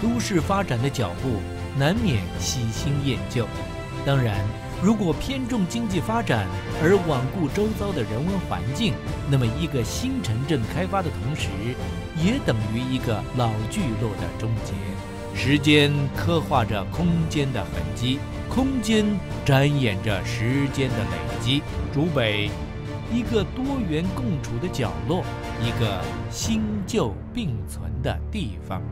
都市发展的脚步难免喜新厌旧，当然，如果偏重经济发展而罔顾周遭的人文环境，那么一个新城镇开发的同时也等于一个老聚落的终结，时间刻画着空间的痕迹，空间展演着时间的累积，竹北，一个多元共处的角落，一个新旧并存的地方。